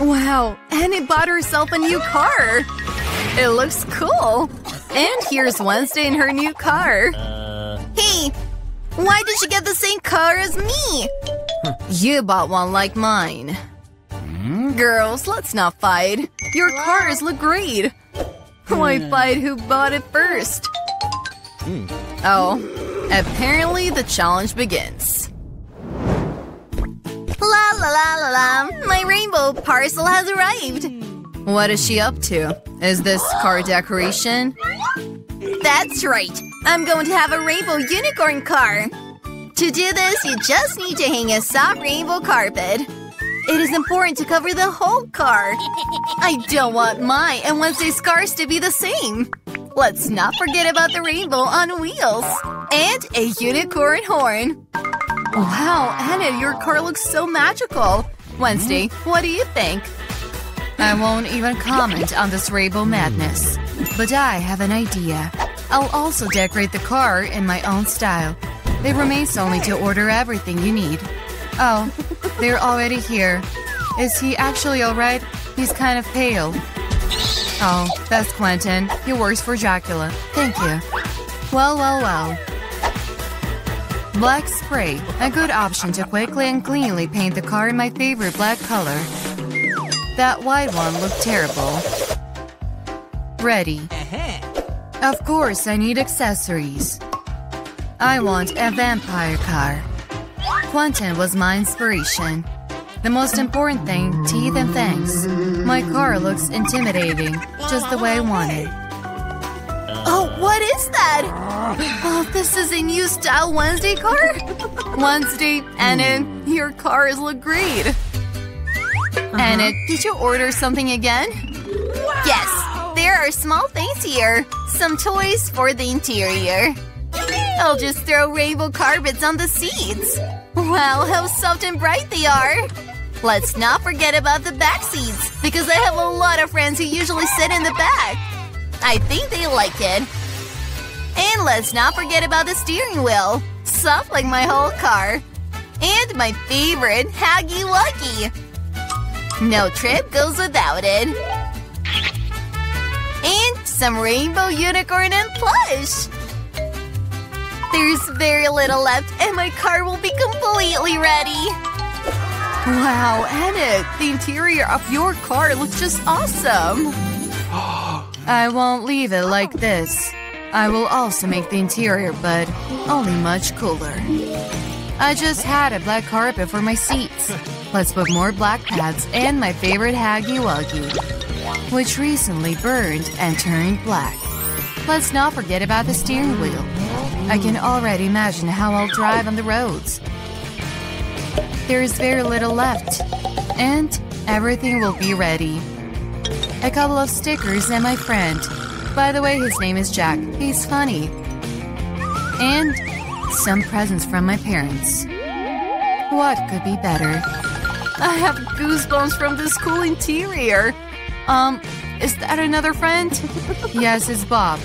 Wow, Annie bought herself a new car! It looks cool! And here's Wednesday in her new car. Uh. Hey, why did she get the same car as me? you bought one like mine. Hmm? Girls, let's not fight. Your cars look great. Why hmm. fight who bought it first? Hmm. Oh, apparently the challenge begins. La la la la la, my rainbow parcel has arrived. What is she up to? Is this car decoration? That's right. I'm going to have a rainbow unicorn car. To do this, you just need to hang a soft rainbow carpet. It is important to cover the whole car. I don't want my and Wednesday's cars to be the same. Let's not forget about the rainbow on wheels. And a unicorn horn. Wow, Anna, your car looks so magical. Wednesday, what do you think? I won't even comment on this rainbow madness. But I have an idea. I'll also decorate the car in my own style. It remains only to order everything you need. Oh, they're already here. Is he actually alright? He's kind of pale. Oh, that's Quentin. He works for Dracula. Thank you. Well, well, well. Black spray, a good option to quickly and cleanly paint the car in my favorite black color. That white one looked terrible. Ready. Of course, I need accessories. I want a vampire car. Quentin was my inspiration. The most important thing, teeth and fangs. My car looks intimidating, just the way I want it. Oh, what is that? Oh, this is a new style Wednesday car? Wednesday, Anna, your cars look great. Uh-huh. Anna, did you order something again? Yes, there are small things here. Some toys for the interior. I'll just throw rainbow carpets on the seats. Wow, how soft and bright they are. Let's not forget about the back seats, because I have a lot of friends who usually sit in the back. I think they like it. And let's not forget about the steering wheel. Soft like my whole car. And my favorite, Huggy Wuggy. No trip goes without it. And some rainbow unicorn and plush. There's very little left and my car will be completely ready. Wow, Anna, the interior of your car looks just awesome. I won't leave it like oh. this. I will also make the interior, but only much cooler. I just had a black carpet for my seats. Let's put more black pads and my favorite Huggy Wuggy, which recently burned and turned black. Let's not forget about the steering wheel. I can already imagine how I'll drive on the roads. There is very little left, and everything will be ready. A couple of stickers and my friend. By the way, his name is Jack. He's funny. And some presents from my parents. What could be better? I have goosebumps from this cool interior. Um, is that another friend? yes, it's Bob.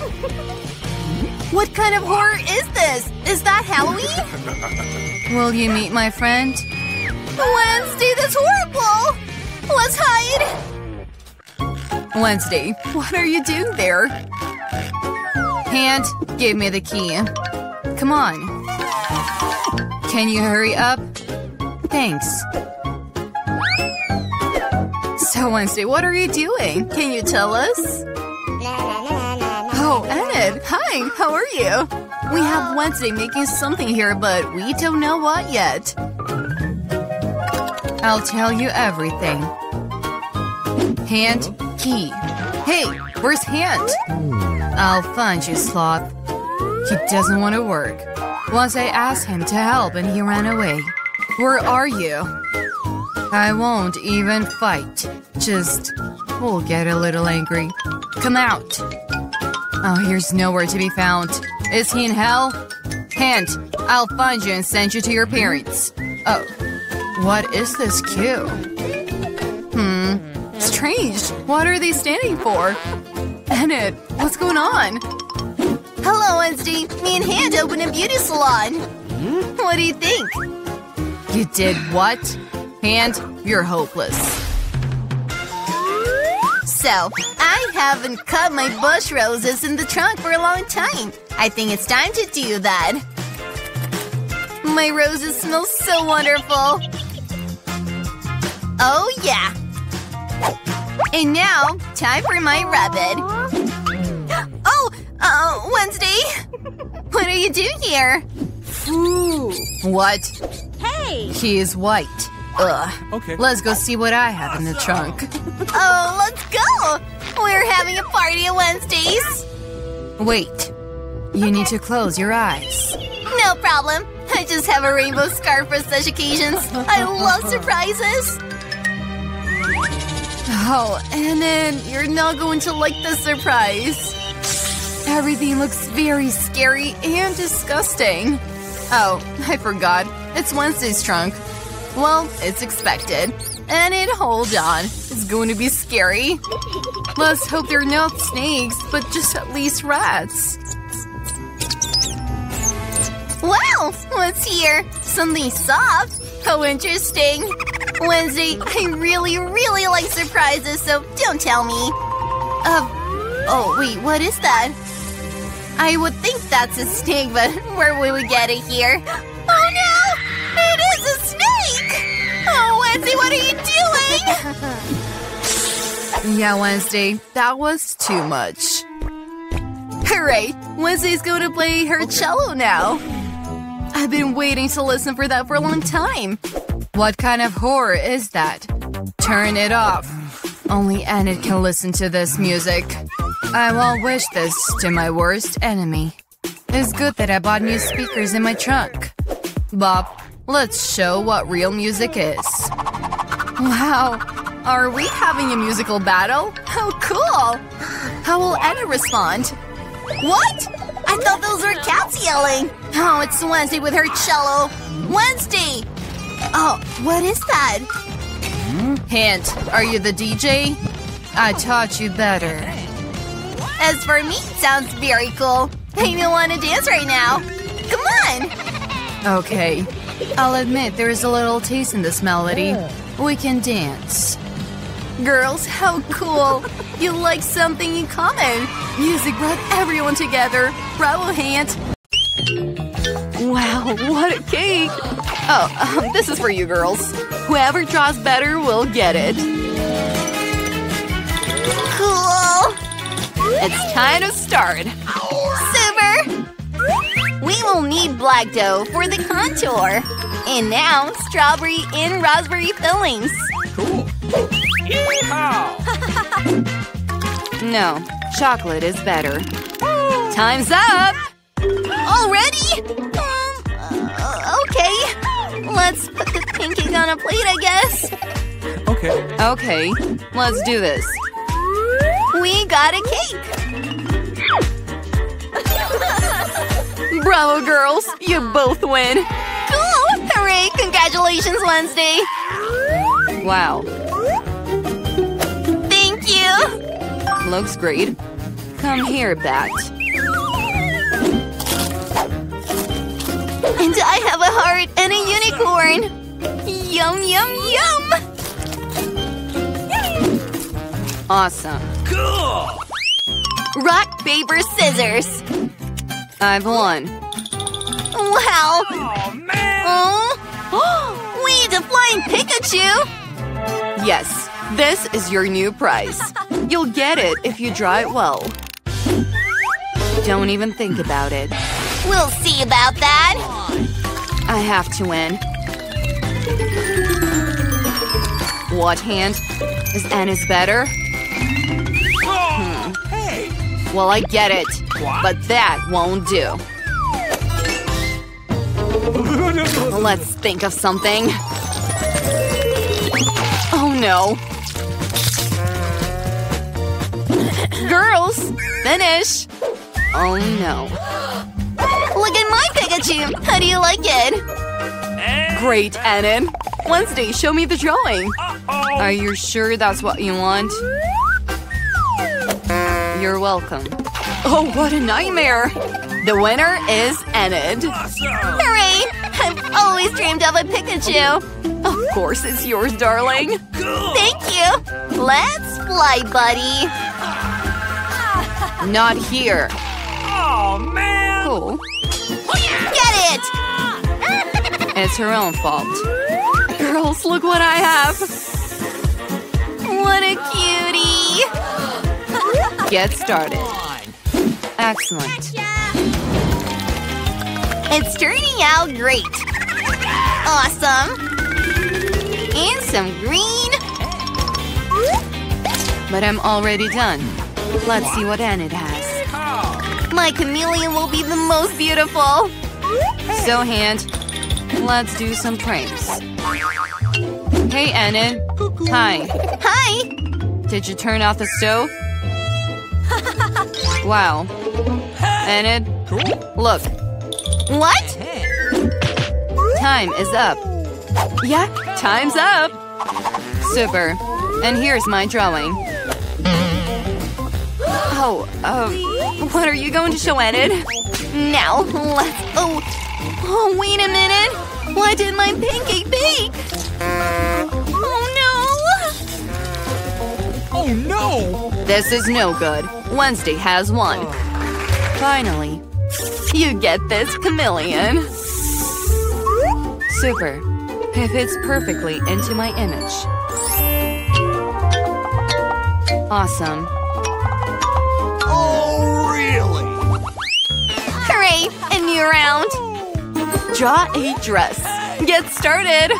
What kind of horror is this? Is that Halloween? Will you meet my friend? Wednesday, that's horrible! Let's hide! Wednesday, what are you doing there? Hand, give me the key. Come on. Can you hurry up? Thanks. So, Wednesday, what are you doing? Can you tell us? Oh, Enid, hi, how are you? We have Wednesday making something here, but we don't know what yet. I'll tell you everything. Hand, key. Hey, where's Hand? I'll find you, Sloth. He doesn't want to work. Once I asked him to help and he ran away. Where are you? I won't even fight. Just, we'll get a little angry. Come out. Oh, here's nowhere to be found. Is he in hell? Hand, I'll find you and send you to your parents. Oh, what is this cue? Hmm, strange. What are they standing for? Bennett, what's going on? Hello, Wednesday. Me and Hand opened a beauty salon. What do you think? You did what? Hand, you're hopeless. So, I haven't cut my bush roses in the trunk for a long time. I think it's time to do that. My roses smell so wonderful. Oh, yeah. And now, time for my rabbit. Oh, uh, Wednesday? What are you doing here? Ooh. What? Hey! He is white. Ugh. Okay. Let's go see what I have in the trunk. Oh, let's go! We're having a party on Wednesdays. Wait. You need to close your eyes. No problem. I just have a rainbow scarf for such occasions. I love surprises. Oh, and then you're not going to like the surprise. Everything looks very scary and disgusting. Oh, I forgot. It's Wednesday's trunk. Well, it's expected. And it, hold on, it's going to be scary. Let's hope they're not snakes, but just at least rats. Wow, what's here? Something soft. How interesting. Wednesday, I really, really like surprises, so don't tell me. Uh, oh, wait, what is that? I would think that's a snake, but where would we get it here? Oh no! It is a snake! Oh, Wednesday, what are you doing? Yeah, Wednesday, that was too much. Hooray! Wednesday's going to play her cello now. I've been waiting to listen for that for a long time. What kind of horror is that? Turn it off. Only Enid can listen to this music. I won't wish this to my worst enemy. It's good that I bought new speakers in my trunk. Bob, let's show what real music is. Wow, are we having a musical battle? How cool! How will Enid respond? What? I thought those were cats yelling. Oh, it's Wednesday with her cello. Wednesday! Oh, what is that? Hint, are you the DJ? I taught you better. As for me, it sounds very cool. I even want to dance right now. Come on! Okay, I'll admit there is a little taste in this melody. We can dance. Girls, how cool! You like something in common. Music brought everyone together. Bravo, Hand. Wow, what a cake! Oh, um, this is for you girls. Whoever draws better will get it. Cool! It's time to start. Super! We will need black dough for the contour. And now, strawberry and raspberry fillings. Cool. No, chocolate is better. Time's up! Already? On a plate, I guess. Okay. Okay, let's do this. We got a cake. Bravo, girls! You both win! Cool! Hooray! Congratulations, Wednesday. Wow, Thank you. looks great. Come here, Bat. And I have a heart and a unicorn. Yum, yum, yum. Awesome. Cool. Rock, paper, scissors. I've won. Wow. Oh man. Oh. we need a flying Pikachu. Yes, this is your new prize. You'll get it if you draw it well. Don't even think about it. We'll see about that. I have to win. What hand? Is Anna's better? Oh, hey. Well, I get it. But that won't do. Let's think of something. Oh no. Girls, finish. Oh no. Look at my Pikachu. How do you like it? Great, Annan. Wednesday, show me the drawing. Are you sure that's what you want? You're welcome. Oh, what a nightmare! The winner is Enid. Hooray! I've always dreamed of a Pikachu. Of course, it's yours, darling. Thank you. Let's fly, buddy. Not here. Oh, man! Cool. Get it! Ah. It's her own fault. Girls, look what I have. What a cutie! Get started. Excellent. It's turning out great. Awesome. And some green. But I'm already done. Let's see what Enid has. My chameleon will be the most beautiful. So, Hand, let's do some pranks. Hey, Enid. Hi. Hi. Did you turn off the stove? Wow. Enid, look. What? Time is up. Yeah, time's up. Super. And here's my drawing. Oh, uh, what are you going to show Enid? Now let's. Oh, oh! Wait a minute. Why did my pancake bake? Oh, no! This is no good. Wednesday has won. Finally. You get this chameleon. Super. It fits perfectly into my image. Awesome. Oh, really? Hooray! A new round. Draw a dress. Get started.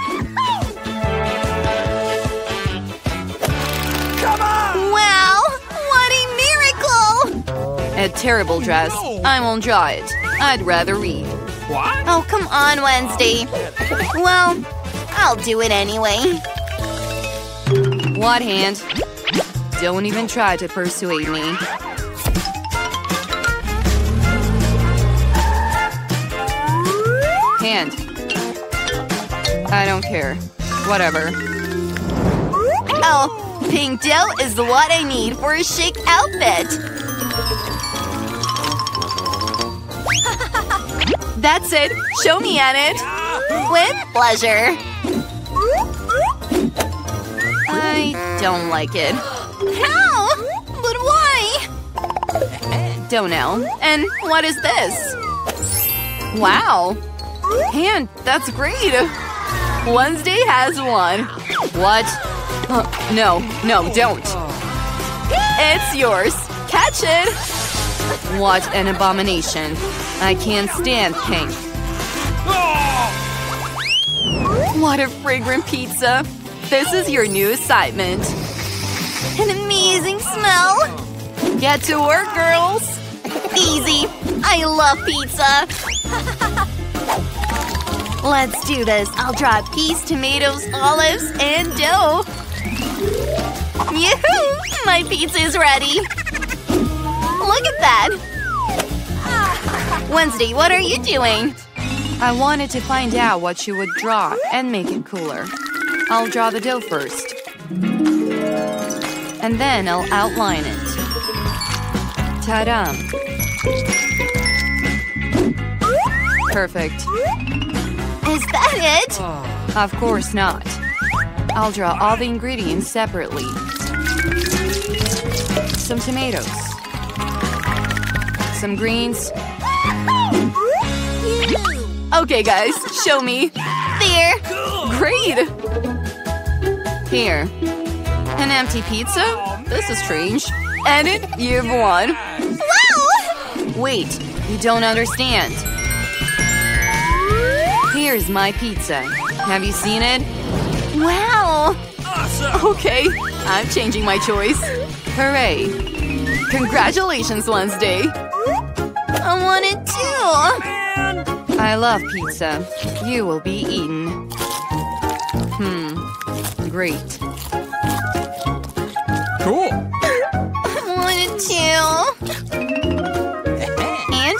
A terrible dress. I won't draw it. I'd rather read. What? Oh, come on, Wednesday. Oh, well, I'll do it anyway. What hand? Don't even try to persuade me. Hand. I don't care. Whatever. Oh, pink dough is what I need for a chic outfit. That's it. Show me, Enid. With pleasure. I don't like it. How? But why? Don't know. And what is this? Wow. Hand, that's great. Wednesday has won. What? Uh, no, no, don't. It's yours. Catch it. What an abomination. I can't stand pink. What a fragrant pizza. This is your new assignment. An amazing smell. Get to work, girls. Easy. I love pizza. Let's do this. I'll draw peas, tomatoes, olives, and dough. Yoo-hoo! My pizza is ready. Look at that. Wednesday, what are you doing? I wanted to find out what you would draw and make it cooler. I'll draw the dough first. And then I'll outline it. Ta-da! Perfect. Is that it? Oh, of course not. I'll draw all the ingredients separately. Some tomatoes. Some greens. Okay, guys, show me. There. Great! Here. An empty pizza? This is strange. And it, you've won. Wow! Wait, you don't understand. Here's my pizza. Have you seen it? Wow! Awesome! Okay, I'm changing my choice. Hooray! Congratulations, Wednesday! I want it too. Man! I love pizza. You will be eaten. Hmm, great. Cool! I want it too. And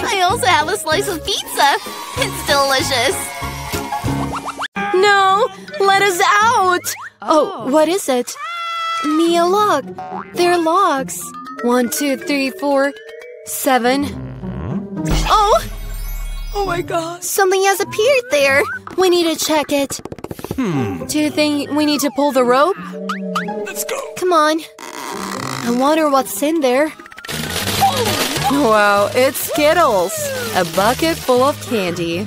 I also have a slice of pizza. It's delicious. No! Let us out! Oh, what is it? Mia log. They're logs. One, two, three, four, seven. Oh, Oh my god. something has appeared there. We need to check it. Hmm. Do you think we need to pull the rope? Let's go. Come on. I wonder what's in there. Wow, it's Skittles. A bucket full of candy.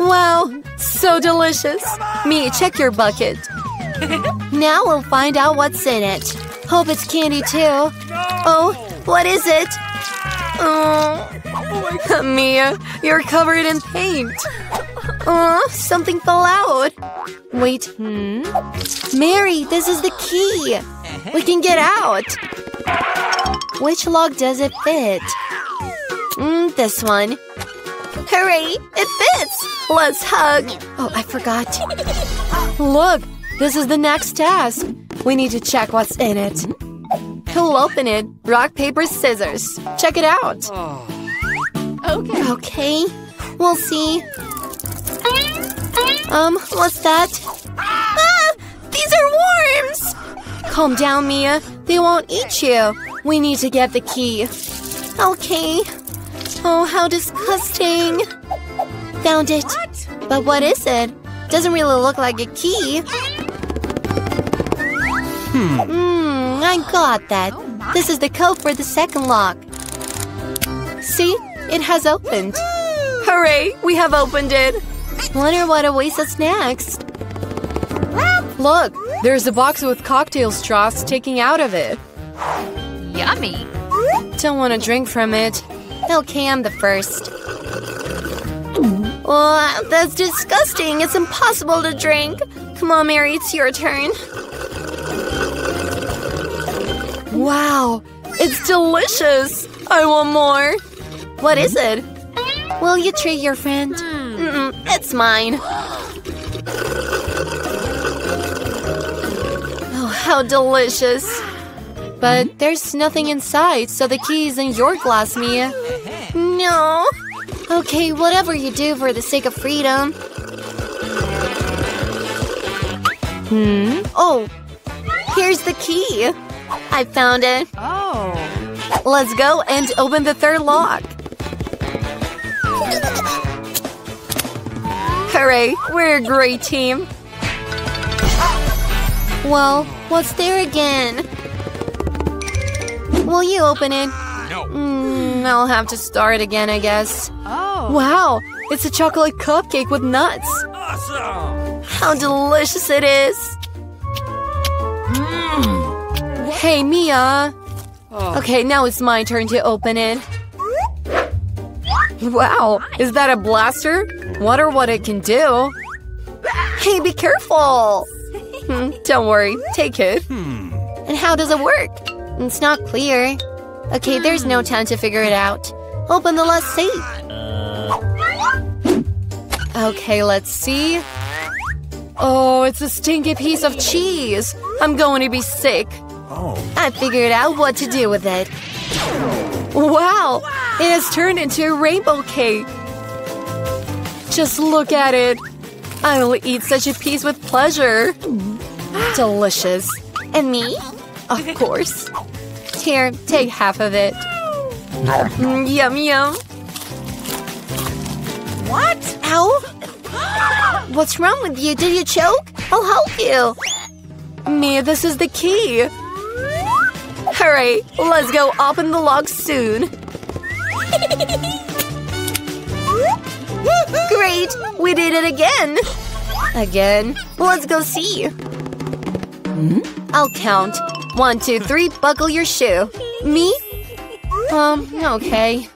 Wow, so delicious. Me, check your bucket. now we'll find out what's in it. Hope it's candy too. Oh, what is it? Oh, Mia, you're covered in paint. Oh, something fell out. Wait, hmm? Mary, this is the key. We can get out. Which lock does it fit? Mm, this one. Hooray! It fits! Let's hug! Oh, I forgot. Look, this is the next task. We need to check what's in it. Who'll open it? Rock, paper, scissors. Check it out. Okay. Okay, we'll see. Um, what's that? Ah! These are worms! Calm down, Mia. They won't eat you. We need to get the key. Okay. Oh, how disgusting. Found it. But what is it? Doesn't really look like a key. Hmm, I got that. This is the code for the second lock. See? It has opened. Hooray! We have opened it. Wonder what awaits us next. Look, there's a box with cocktail straws sticking out of it. Yummy. Don't want to drink from it. Okay, I'm the first. Oh, that's disgusting. It's impossible to drink. Come on, Mary, it's your turn. Wow, it's delicious. I want more. What is it? Will you treat your friend? Mm-mm, it's mine. Oh, how delicious. But there's nothing inside, so the key is in your glass, Mia. No. Okay, whatever you do for the sake of freedom. Hmm? Oh, here's the key. I found it. Oh. Let's go and open the third lock. Hooray, we're a great team. Well, what's there again? Will you open it? No. Mm, I'll have to start again, I guess. Oh. Wow, it's a chocolate cupcake with nuts. Awesome. How delicious it is. Hey, Mia. Okay, now it's my turn to open it. Wow, is that a blaster? Wonder what it can do. Hey, be careful. Hmm, Don't worry, take it. And how does it work? It's not clear. Okay, there's no time to figure it out. Open the last safe. Okay, let's see. Oh, it's a stinky piece of cheese. I'm going to be sick. Oh. I figured out what to do with it. Wow! It has turned into a rainbow cake. Just look at it. I will eat such a piece with pleasure. Delicious. And me? Of course. Here, take half of it. Mm, yum yum. What? Ow! What's wrong with you? Did you choke? I'll help you. Mia, this is the key. Hurry, let's go open the log soon. Great, we did it again. Again? Let's go see. I'll count. One, two, three, buckle your shoe. Me? Um, okay.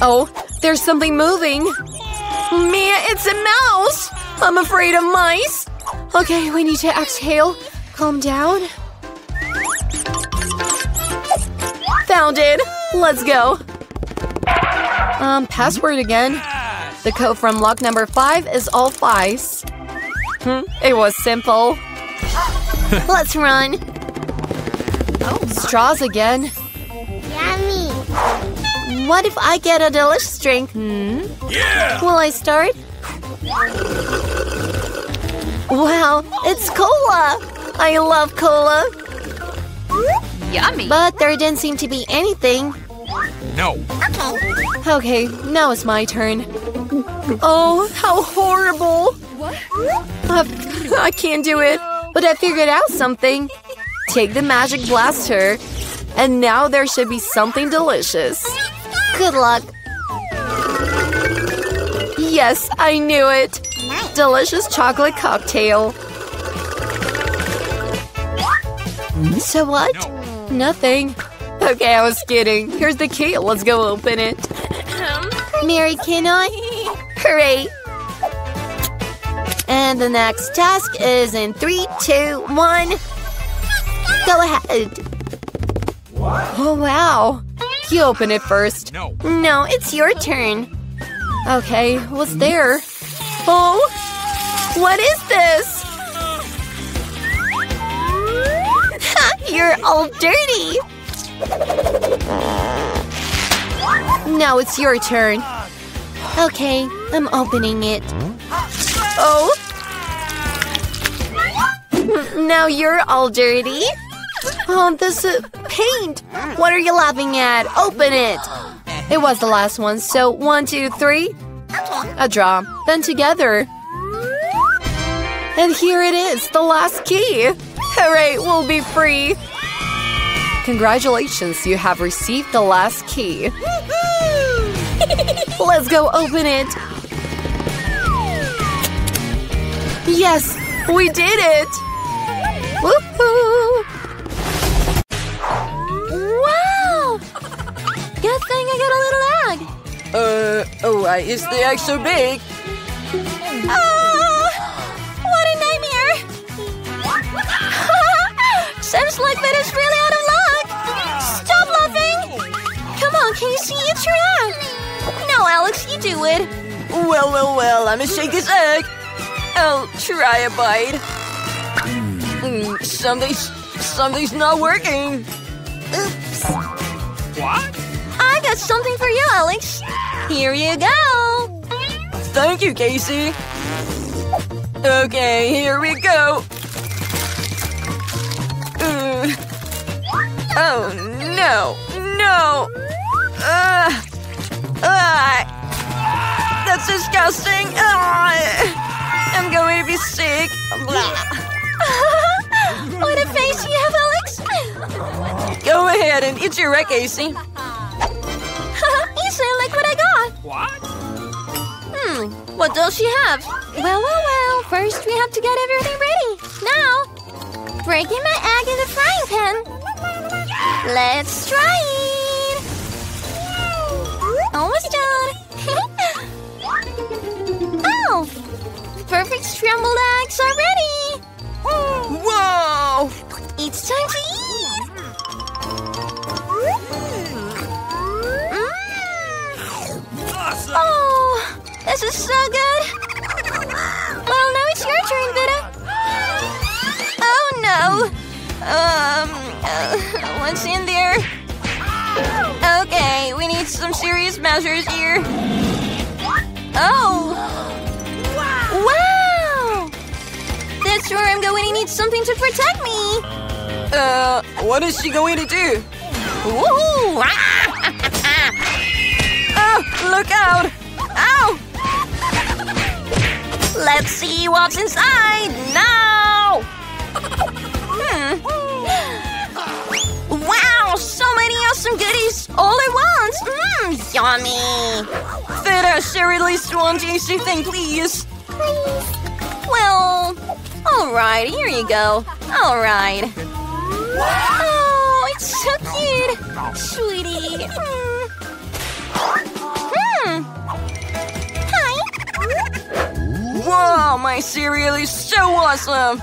Oh, there's something moving. Mia, it's a mouse! I'm afraid of mice. Okay, we need to exhale. Calm down. Found it. Let's go. Um, password again. The code from lock number five is all fives. Hmm, it was simple. Let's run. Straws again. Yummy. What if I get a delicious drink? Hmm? Yeah. Will I start? Wow, it's cola! I love cola! Yummy. But there didn't seem to be anything. No. Okay, Okay, now it's my turn. Oh, how horrible! Uh, I can't do it, but I figured out something. Take the magic blaster, and now there should be something delicious. Good luck. Yes, I knew it. Delicious chocolate cocktail. So what? Nothing. Okay, I was kidding. Here's the key. Let's go open it. Mary, can I? Hooray! And the next task is in three, two, one. Go ahead. What? Oh, wow. You open it first. No. No, it's your turn. Okay, what's there? Oh, what is this? You're all dirty. Now it's your turn. Okay, I'm opening it. Oh. Now you're all dirty. Oh, this is paint. What are you laughing at? Open it. It was the last one, so one, two, three. A draw. Then together. And here it is, the last key. Hooray, we'll be free. Congratulations, you have received the last key. Let's go open it. Yes, we did it. Woohoo! Wow! Good thing I got a little egg. Uh, oh, why is the egg so big? Oh, Seems like that is really out of luck. Stop laughing! Come on, Casey, it's your egg. No, Alex, you do it. Well, well, well, I'ma shake this egg. I'll try a bite. Mm, something's, something's not working. Oops. What? I got something for you, Alex. Here you go. Thank you, Casey. Okay, here we go. Oh, no, no. Uh, uh, that's disgusting. Uh, I'm going to be sick. What a face you have, Alex. Go ahead and eat your egg, Casey. you sound like what I got. What? Hmm, what does she have? Well, well, well, first we have to get everything ready. Now, breaking my egg in the frying pan. Let's try it. Almost done. oh, perfect scrambled eggs are ready. Whoa! It's time to eat. Mm. Awesome! Oh, this is so good. Well, now it's your turn, Vita. Oh no. Um, uh, what's in there? Okay, we need some serious measures here. Oh. Wow. That's where I'm going to need something to protect me. Uh, what is she going to do? Woohoo! Oh, look out! Ow! Let's see what's inside now! Hmm. Awesome goodies all at once! Mmm, yummy! Vita, share at least one tasty thing, please. Please. Well, alright, here you go. Alright. Oh, it's so cute! Sweetie. Hmm. Hmm. Hi. Wow, my cereal is so awesome!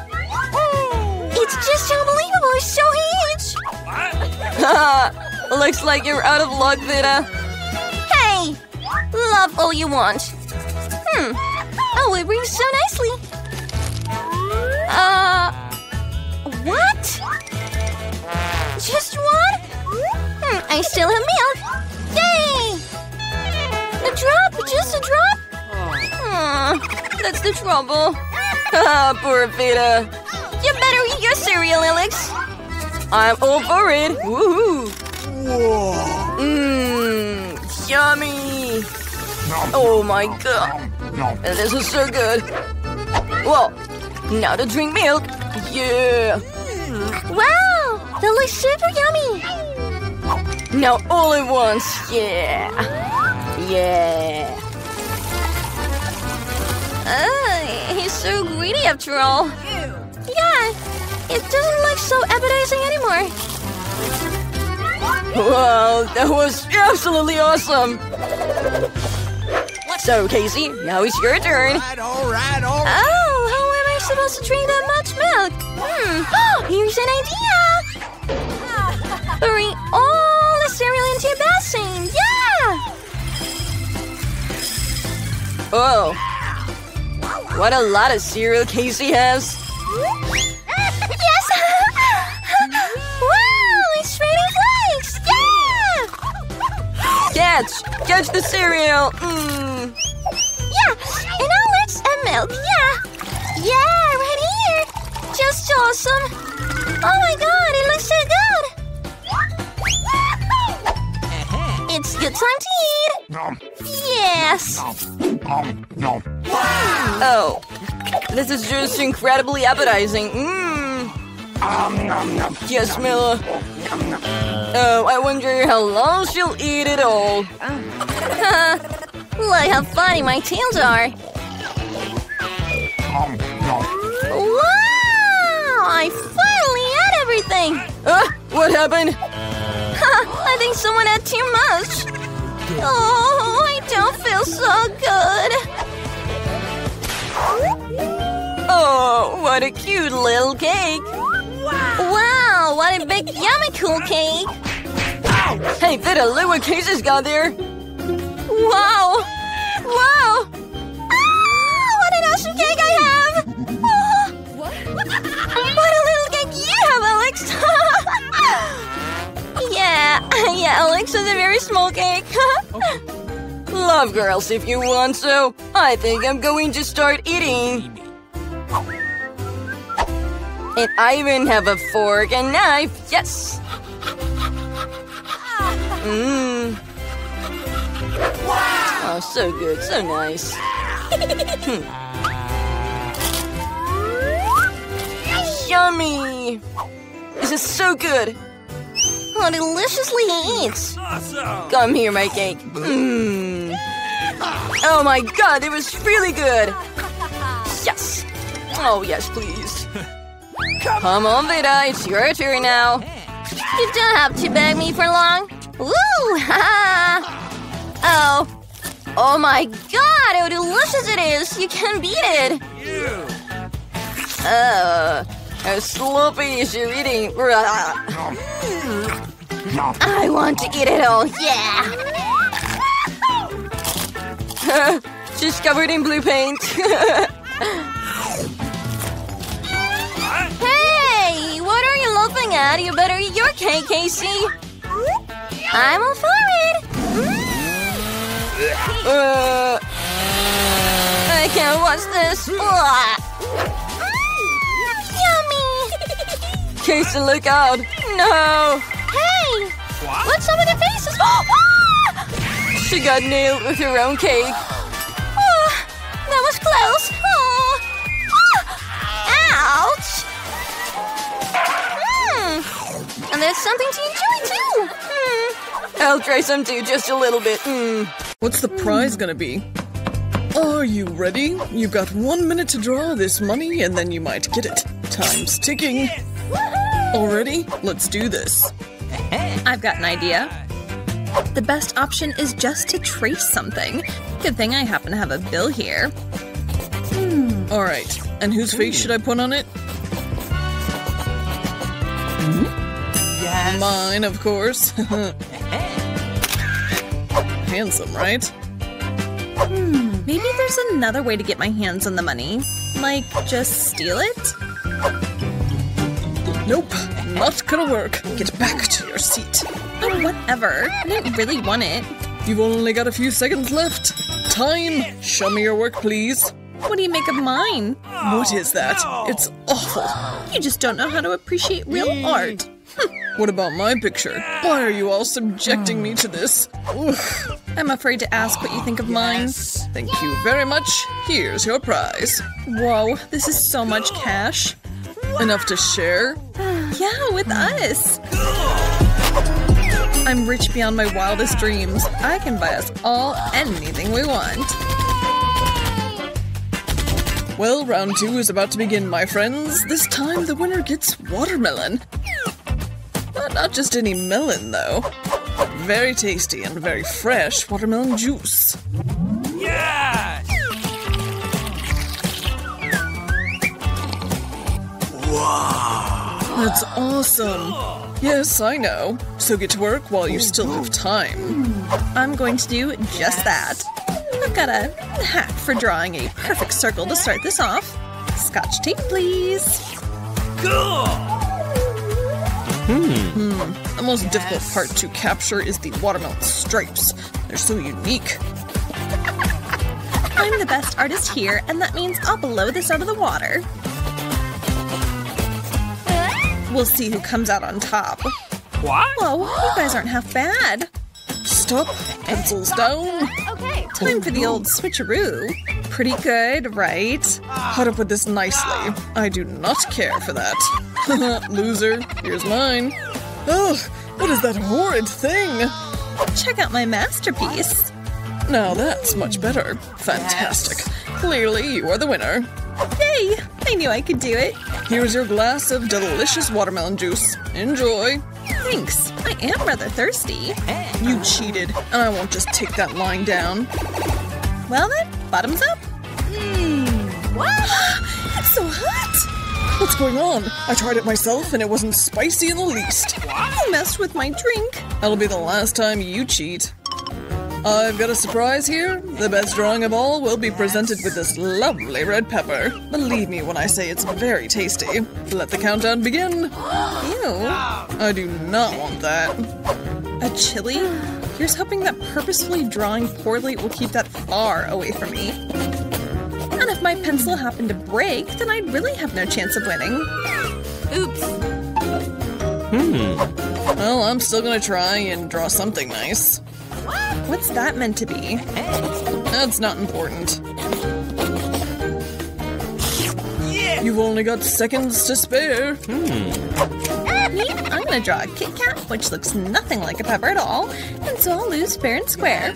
It's just unbelievable. It's so huge. Looks like you're out of luck, Vita. Hey, love all you want. Hmm. Oh, it rings so nicely. Uh, what? Just one? Hmm, I still have milk. Yay! A drop, just a drop. Hmm, That's the trouble. Ah, poor Vita. you better eat your cereal, Alex. I'm all for it. Woohoo! Mmm, yummy. Oh my god. This is so good. Well, now to drink milk. Yeah. Wow, that looks super yummy. Now all at once. Yeah. Yeah. Uh, he's so greedy after all. Yeah, it doesn't look so appetizing anymore. Wow, that was absolutely awesome. So, Casey, now it's your turn. Alright, alright, alright. Oh, how am I supposed to drink that much milk? Hmm, oh, here's an idea. Hurry all the cereal into your basin. Yeah! Oh. What a lot of cereal Casey has. Catch! Catch the cereal! Mmm. Yeah, and now let's add milk. Yeah! Yeah, right here! Just awesome! Oh my god, it looks so good! Uh-huh. It's good time to eat! Nom, Yes! nom, nom. Oh. This is just incredibly appetizing. Mmm. Nom, nom. Yes, Milla. Oh, I wonder how long she'll eat it all. Look how funny my tails are! Wow! I finally ate everything! Ah, what happened? I think someone had too much! Oh, I don't feel so good! Oh, what a cute little cake. Wow, what a big yummy cool cake! Hey, Vita, look what Casey's got there. Wow! Wow! Ah, what an awesome cake I have! Ah, what a little cake you have, Alex! yeah, yeah, Alex has a very small cake. Love girls if you want so. I think I'm going to start eating. And I even have a fork and knife. Yes. Mmm. Oh, so good, so nice. Hmm. Yummy! This is so good. How deliciously he eats! Come here, my cake. Mmm. Oh my god, it was really good. Yes. Oh, yes, please. Come on, Vita, it's your turn now. You don't have to beg me for long. Woo! oh. Oh my god, how delicious it is! You can't beat it! Uh, how sloppy is your eating? I want to eat it all, yeah! She's covered in blue paint. What are you better eat your cake, Casey! I'm all for it! uh, I can't watch this. Mm, Yummy! Casey, look out. No. Hey! What's up with your faces? She got nailed with her own cake. Oh, that was close. Oh. Ah. Ouch. Hmm. And there's something to enjoy too. Hmm. I'll try some too, just a little bit. Mm. What's the prize gonna be? Are you ready? You've got one minute to draw this money and then you might get it. Time's ticking. Already? Let's do this. I've got an idea. The best option is just to trace something. Good thing I happen to have a bill here. Alright, and whose face should I put on it? Yes. Mine, of course. Handsome, right? Hmm, Maybe there's another way to get my hands on the money. Like, just steal it? Nope, not gonna work. Get back to your seat. Oh, whatever. I didn't really want it. You've only got a few seconds left. Time! Show me your work, please. What do you make of mine? What is that? It's awful. You just don't know how to appreciate real art. What about my picture? Why are you all subjecting me to this? Ugh. I'm afraid to ask what you think of mine. Thank you very much. Here's your prize. Whoa, this is so much cash. Enough to share? Yeah, with us. I'm rich beyond my wildest dreams. I can buy us all anything we want. Well, round two is about to begin, my friends. This time the winner gets watermelon. But not just any melon, though. Very tasty and very fresh watermelon juice. Yeah! Wow! That's awesome. Yes, I know. So get to work while you still have time. I'm going to do just that. I've got a hack for drawing a perfect circle to start this off. Scotch tape, please. Hmm. Hmm. The most difficult part to capture is the watermelon stripes. They're so unique. I'm the best artist here, and that means I'll blow this out of the water. We'll see who comes out on top. What? Whoa, you guys aren't half bad. Stop. Pencils down. Okay. Time for the old switcheroo. Pretty good, right? How to put this nicely. Ah. I do not care for that. Loser. Here's mine. Ugh, what is that horrid thing? Check out my masterpiece. Now that's much better. Fantastic. Clearly, you are the winner. Yay! I knew I could do it. Here's your glass of delicious watermelon juice. Enjoy. Thanks. I am rather thirsty. You cheated, and I won't just take that line down. Well then, bottoms up. mmm it's so hot. What's going on? I tried it myself, and it wasn't spicy in the least. You messed with my drink. That'll be the last time you cheat. I've got a surprise here. The best drawing of all will be presented with this lovely red pepper. Believe me when I say it's very tasty. Let the countdown begin. Ew. I do not want that. A chili? Here's hoping that purposefully drawing poorly will keep that far away from me. And if my pencil happened to break, then I'd really have no chance of winning. Oops. Hmm. Well, I'm still gonna try and draw something nice. What's that meant to be? That's not important. You've only got seconds to spare. Hmm. Me? I'm gonna draw a Kit Kat, which looks nothing like a pepper at all, and so I'll lose fair and square.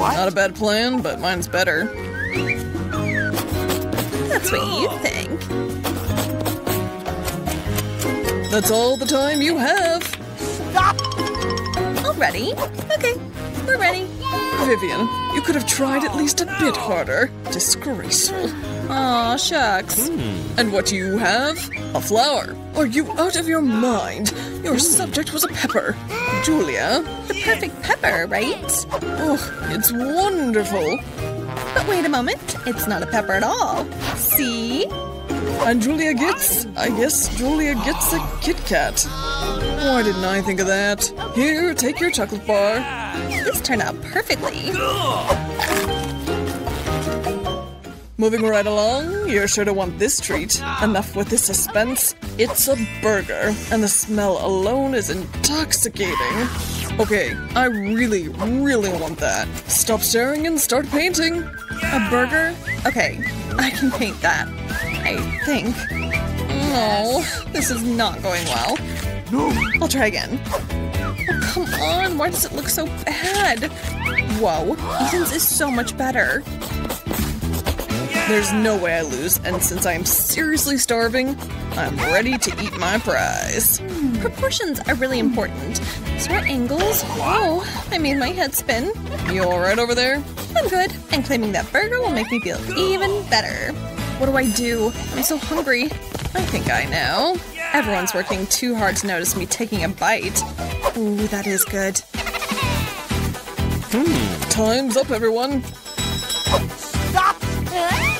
Not a bad plan, but mine's better. That's what you think. That's all the time you have. All ready? Okay, we're ready. Vivian, you could have tried at least a oh, bit harder. Disgraceful. Aw, shucks. Hmm. And what do you have? A flower. Are you out of your mind? Your hmm. subject was a pepper. Julia. The perfect pepper, right? Oh, it's wonderful. But wait a moment, it's not a pepper at all. See? And Julia gets, I guess Julia gets a Kit Kat. Why didn't I think of that? Here, take your chocolate bar. This turned out perfectly. Moving right along, you're sure to want this treat. Enough with the suspense. It's a burger, and the smell alone is intoxicating. Okay, I really, really want that. Stop staring and start painting. A burger? Okay, I can paint that. I think. No, this is not going well. No. I'll try again. Oh, come on, why does it look so bad? Whoa, Ethan's is so much better. There's no way I lose, and since I am seriously starving, I'm ready to eat my prize. Proportions are really important. So are angles. Whoa, I made my head spin. You alright over there? I'm good, and claiming that burger will make me feel even better. What do I do? I'm so hungry. I think I know. Everyone's working too hard to notice me taking a bite. Ooh, that is good. Hmm, time's up, everyone.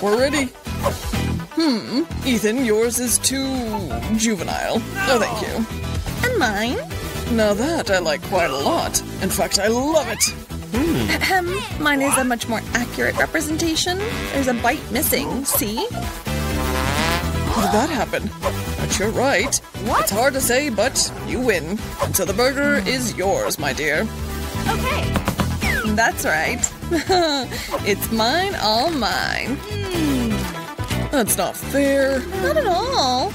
We're ready. Hmm, Ethan, yours is too juvenile. Oh, thank you. And mine? Now that I like quite a lot. In fact, I love it. Ahem. Mine is a much more accurate representation. There's a bite missing, see? How did that happen? But you're right. What? It's hard to say, but you win. And so the burger is yours, my dear. Okay. That's right. it's mine, all mine. That's not fair. Not at all.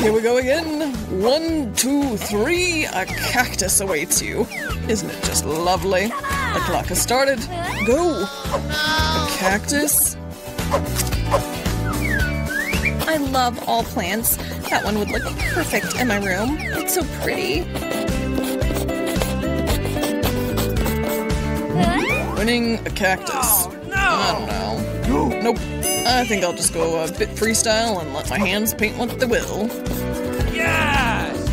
Here we go again. One, two, three. A cactus awaits you. Isn't it just lovely? The clock has started. Go. A cactus? I love all plants. That one would look perfect in my room. It's so pretty. Winning a cactus. Oh, I don't know. Nope. I think I'll just go a bit freestyle and let my hands paint what they will. Yes!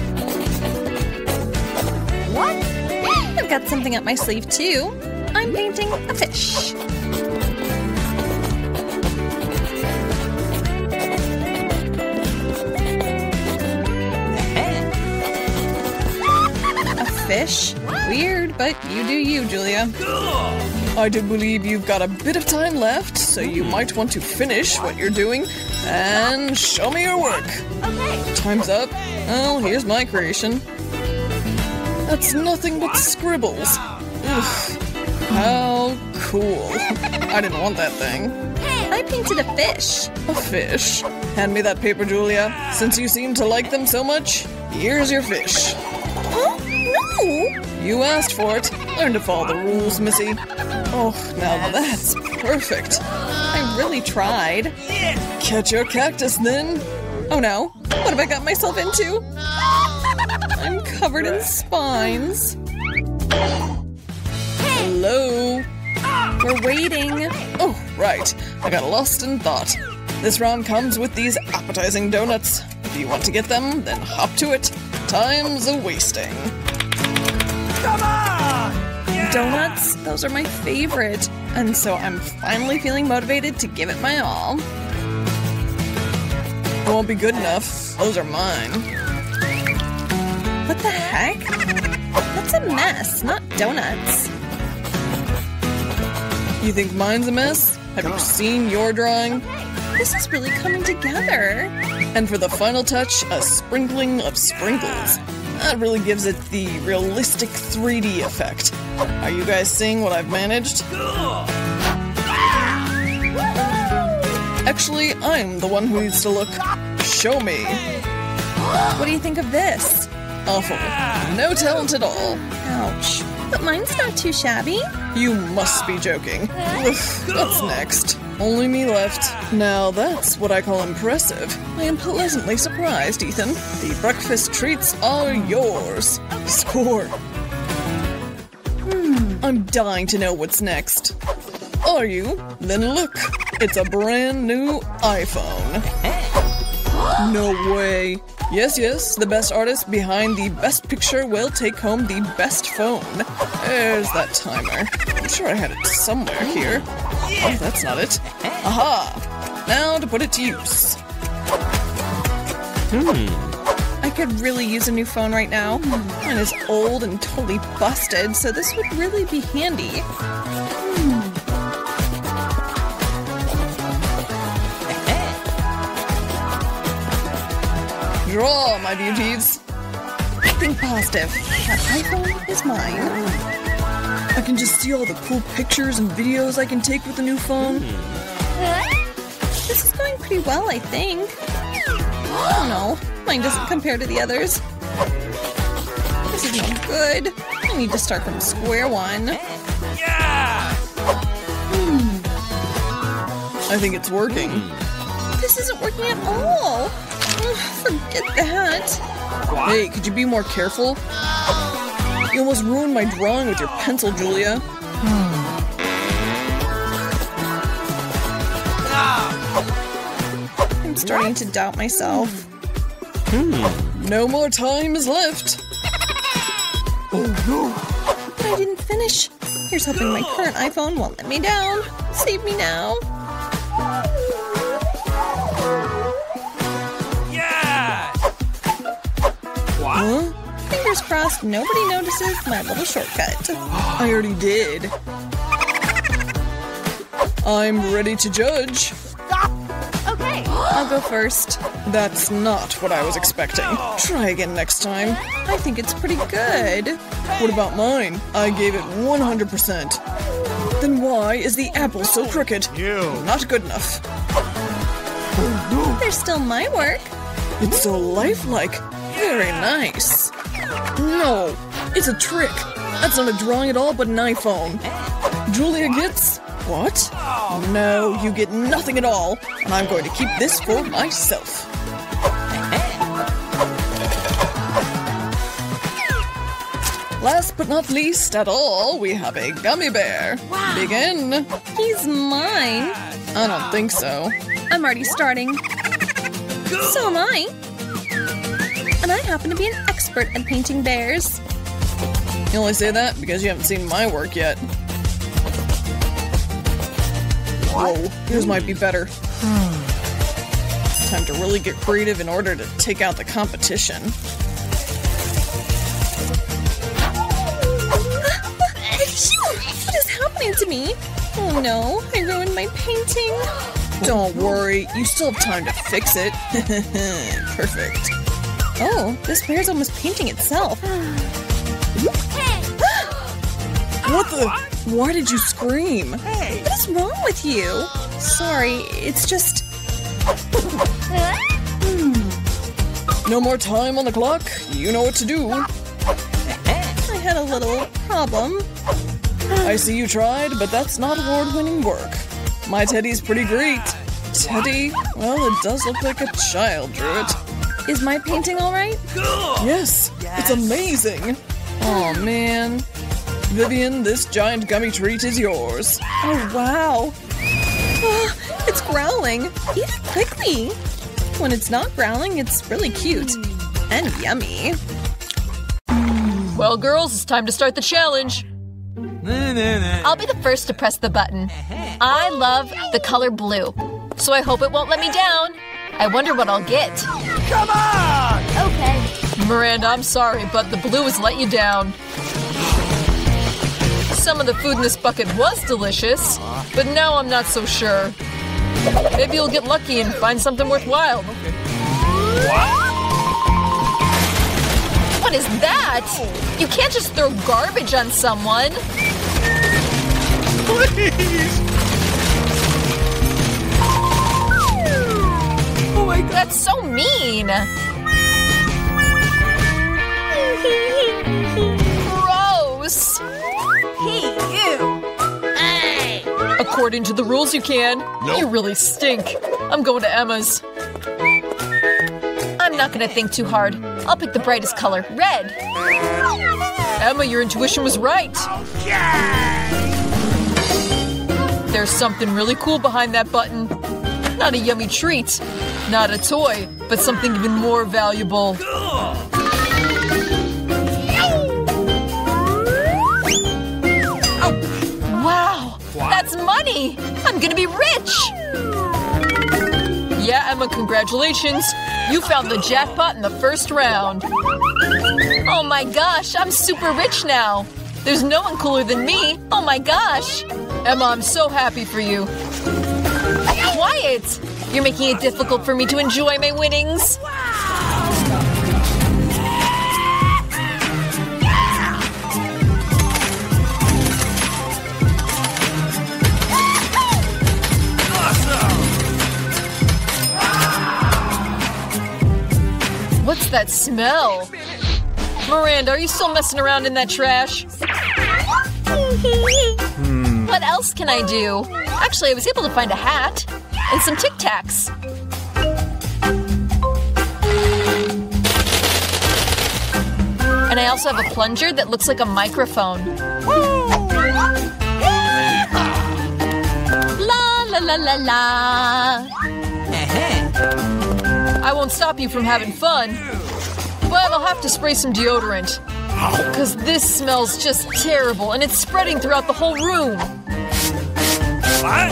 What? I've got something up my sleeve too. I'm painting a fish. A fish? Weird, but you do you, Julia. I do believe you've got a bit of time left, so you might want to finish what you're doing and show me your work. Okay. Time's up. Well, here's my creation. That's nothing but scribbles. Ugh. How cool. I didn't want that thing. I painted a fish. A fish. Hand me that paper, Julia. Since you seem to like them so much, here's your fish. Huh? No! You asked for it. Learn to follow the rules, Missy. Oh, now that's perfect. I really tried. Catch your cactus then. Oh no. What have I got myself into? I'm covered in spines. Hello. We're waiting. Oh, right. I got lost in thought. This round comes with these appetizing donuts. If you want to get them, then hop to it. Time's a wasting. Come on! Yeah! Donuts, those are my favorite. And so I'm finally feeling motivated to give it my all. It won't be good enough. Those are mine. What the heck? That's a mess, not donuts. You think mine's a mess? Have you seen your drawing? This is really coming together. And for the final touch, a sprinkling of sprinkles. That really gives it the realistic 3D effect. Are you guys seeing what I've managed? Actually, I'm the one who needs to look. Show me. What do you think of this? Awful. No talent at all. Ouch. But mine's not too shabby. You must be joking. What's next? Only me left. Now that's what I call impressive. I am pleasantly surprised, Ethan. The breakfast treats are yours. Score. Hmm, I'm dying to know what's next. Are you? Then look. It's a brand new iPhone. No way. Yes, yes, the best artist behind the best picture will take home the best phone. There's that timer. I'm sure I had it somewhere here. Oh, that's not it. Aha! Now to put it to use. Hmm. I could really use a new phone right now. Mine is old and totally busted, so this would really be handy. Draw, my beauties. Think positive. That iPhone is mine. I can just see all the cool pictures and videos I can take with the new phone. This is going pretty well, I think. I don't know. Mine doesn't compare to the others. This is no good. I need to start from square one. Yeah! Hmm. I think it's working. This isn't working at all. Forget that. Hey, could you be more careful? You almost ruined my drawing with your pencil, Julia. I'm starting to doubt myself. Hmm. No more time is left. oh But I didn't finish. Here's hoping my current iPhone won't let me down. Save me now. Fingers crossed nobody notices my little shortcut. I already did. I'm ready to judge. Okay. I'll go first. That's not what I was expecting. Try again next time. I think it's pretty good. What about mine? I gave it 100%. Then why is the apple so crooked? Not good enough. Oh, There's still my work. It's so lifelike. Very nice. No, it's a trick. That's not a drawing at all, but an iPhone. Julia gets. What? No, you get nothing at all, and I'm going to keep this for myself. Last but not least at all, we have a gummy bear. Begin. He's mine. I don't think so. I'm already starting. So am I. And I happen to be an expert at painting bears. You only say that because you haven't seen my work yet. Whoa, yours might be better. Time to really get creative in order to take out the competition. What is happening to me? Oh no, I ruined my painting. Don't worry, you still have time to fix it. Perfect. Oh, this bear's almost painting itself. What the? Why did you scream? Hey. What is wrong with you? Sorry, it's just. Hmm. No more time on the clock. You know what to do. I had a little problem. I see you tried, but that's not award winning work. My Teddy's pretty great. Teddy? Well, it does look like a child drew it. Is my painting alright? Yes, it's amazing. Oh man. Vivian, this giant gummy treat is yours. Oh wow. Ah, it's growling. Eat it quickly. When it's not growling, it's really cute. And yummy. Well, girls, it's time to start the challenge. I'll be the first to press the button. I love the color blue, so I hope it won't let me down. I wonder what I'll get. Come on! Okay. Miranda, I'm sorry, but the blue has let you down. Some of the food in this bucket was delicious, but now I'm not so sure. Maybe you'll get lucky and find something worthwhile. What is that? You can't just throw garbage on someone. Please! That's so mean. Gross. Hey, you. Hey. According to the rules, you can. You really stink. I'm going to Emma's. I'm not gonna think too hard. I'll pick the brightest color, red. Emma, your intuition was right. There's something really cool behind that button. Not a yummy treat, not a toy, but something even more valuable. Oh, wow, that's money. I'm gonna be rich. Yeah, Emma, congratulations. You found the jackpot in the first round. Oh my gosh, I'm super rich now. There's no one cooler than me. Oh my gosh. Emma, I'm so happy for you. Quiet. You're making it difficult for me to enjoy my winnings. What's that smell? Miranda, are you still messing around in that trash? Hmm. What else can I do? Actually, I was able to find a hat and some Tic Tacs. And I also have a plunger that looks like a microphone. La la la la la. I won't stop you from having fun, but I'll have to spray some deodorant. Because this smells just terrible and it's spreading throughout the whole room. What?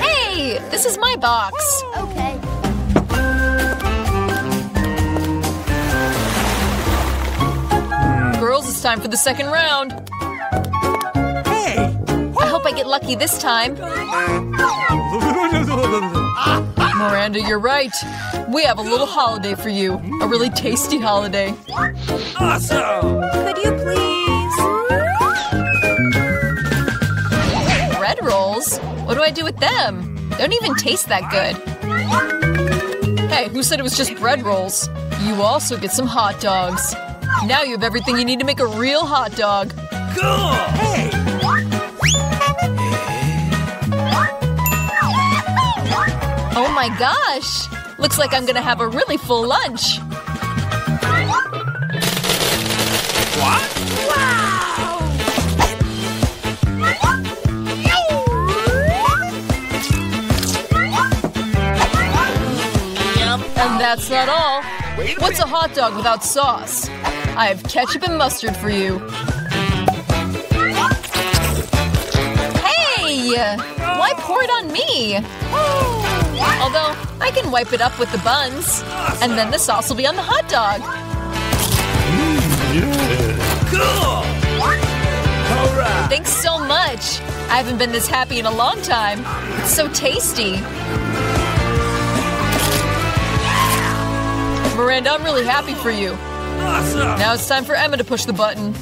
Hey, this is my box. Okay. Hmm. Girls, it's time for the second round. Hey! I hope I get lucky this time. Miranda, you're right. We have a little holiday for you. A really tasty holiday. Awesome! Could you please? Bread rolls? What do I do with them? Don't even taste that good. Hey, who said it was just bread rolls? You also get some hot dogs. Now you have everything you need to make a real hot dog. Cool! Hey! Oh my gosh! Looks like I'm gonna have a really full lunch. That's not all. What's a hot dog without sauce? I have ketchup and mustard for you. Hey! Why pour it on me? Although, I can wipe it up with the buns. And then the sauce will be on the hot dog. Cool! Thanks so much. I haven't been this happy in a long time. It's so tasty. Miranda, I'm really happy for you. Awesome! Now it's time for Emma to push the button.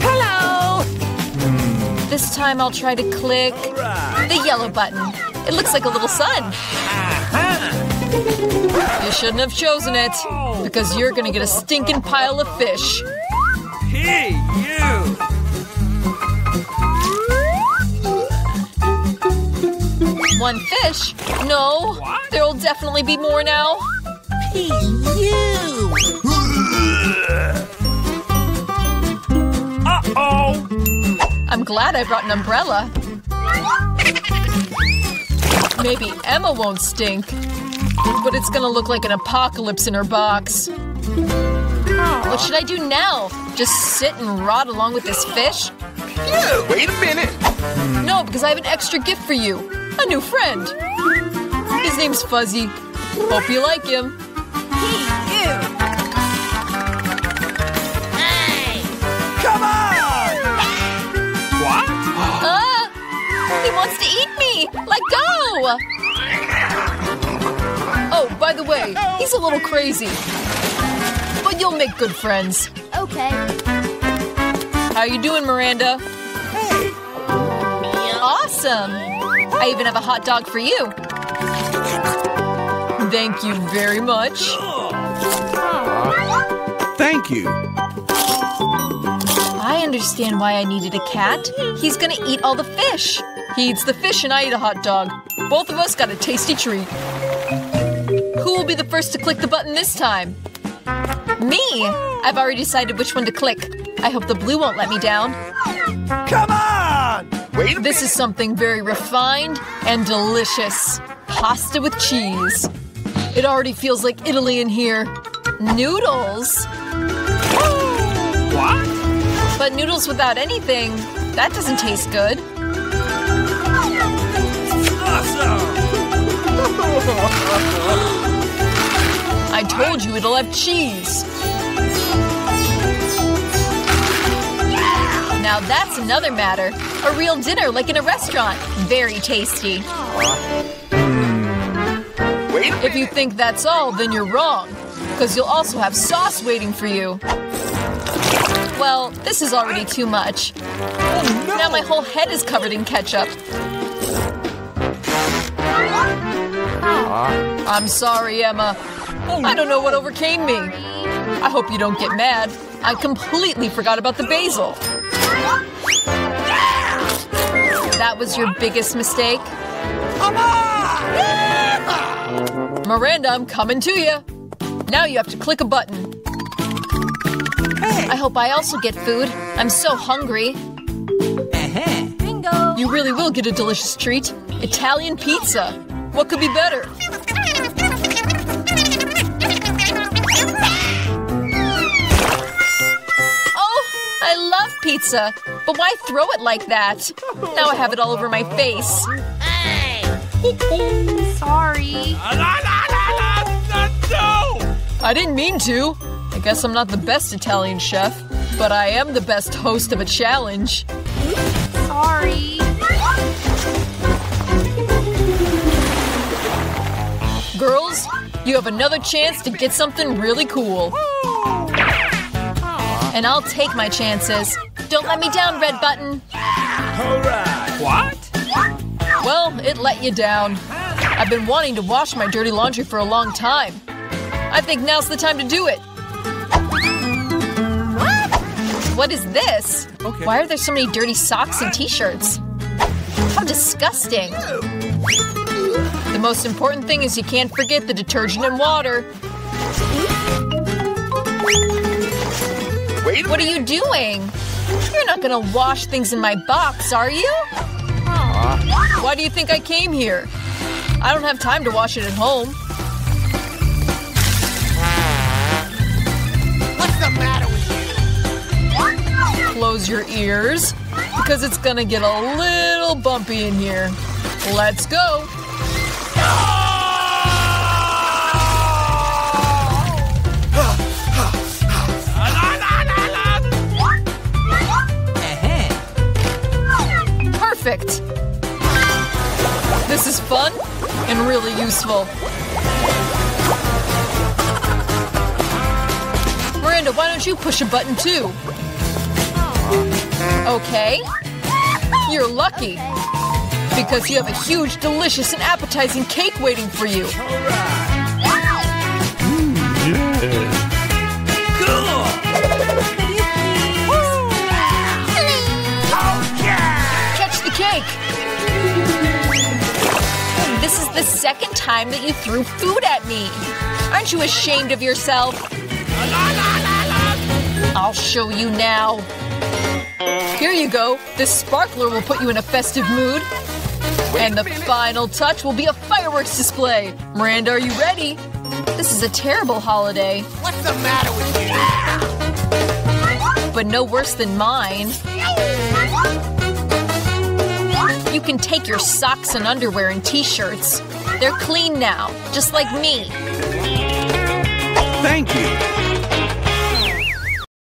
Hello! Hmm. This time I'll try to click Alright! the yellow button. It looks like a little sun. Uh-huh. You shouldn't have chosen it oh. because you're gonna get a stinking pile of fish. Hey, you! One fish? No, what? there'll definitely be more now. Uh-oh! I'm glad I brought an umbrella. Maybe Emma won't stink, but it's gonna look like an apocalypse in her box. What should I do now? Just sit and rot along with this fish? Yeah, Wait a minute! No, because I have an extra gift for you. A new friend. His name's Fuzzy. Hope you like him. Come on! What? He wants to eat me! Let go! Oh, by the way, he's a little crazy. But you'll make good friends. Okay. How you doing, Miranda? Hey. Awesome! I even have a hot dog for you. Thank you very much. Thank you. I understand why I needed a cat. He's gonna eat all the fish. He eats the fish and I eat a hot dog. Both of us got a tasty treat. Who will be the first to click the button this time? Me! I've already decided which one to click. I hope the blue won't let me down. Come on! Wait a This is something very refined and delicious. Pasta with cheese. It already feels like Italy in here. Noodles. What? But noodles without anything, that doesn't taste good. Awesome! I told you it'll have cheese. Now that's another matter. A real dinner like in a restaurant. Very tasty. If you think that's all, then you're wrong. Because you'll also have sauce waiting for you. Well, this is already too much. Oh, no. Now my whole head is covered in ketchup. I'm sorry, Emma. Oh, I don't know what overcame me. I hope you don't get mad. I completely forgot about the basil. That was your biggest mistake? Miranda, I'm coming to you. Now you have to click a button. Hey. I hope I also get food. I'm so hungry. Uh-huh. Bingo! You really will get a delicious treat. Italian pizza. What could be better? Oh, I love pizza. But why throw it like that? Now I have it all over my face. Sorry. La, la, la, la, la, no! I didn't mean to. I guess I'm not the best Italian chef, but I am the best host of a challenge. Sorry. girls. You have another chance to get something really cool. And I'll take my chances. Don't let me down, Red Button. Alright. What? Well, it let you down. I've been wanting to wash my dirty laundry for a long time. I think now's the time to do it. What is this? Okay. Why are there so many dirty socks and t-shirts? How disgusting. The most important thing is you can't forget the detergent and water. Wait What are you doing? You're not gonna wash things in my box, are you? Why do you think I came here? I don't have time to wash it at home. What's the matter with Close your ears, because it's gonna get a little bumpy in here. Let's go. Perfect. Is fun and really useful. Miranda, why don't you push a button too? Okay. You're lucky. Because you have a huge, delicious, and appetizing cake waiting for you. This is the second time that you threw food at me. Aren't you ashamed of yourself? I'll show you now. Here you go. This sparkler will put you in a festive mood. And the final touch will be a fireworks display. Miranda, are you ready? This is a terrible holiday, What's the matter with you? but no worse than mine. You can take your socks and underwear and t-shirts. They're clean now, just like me. Thank you.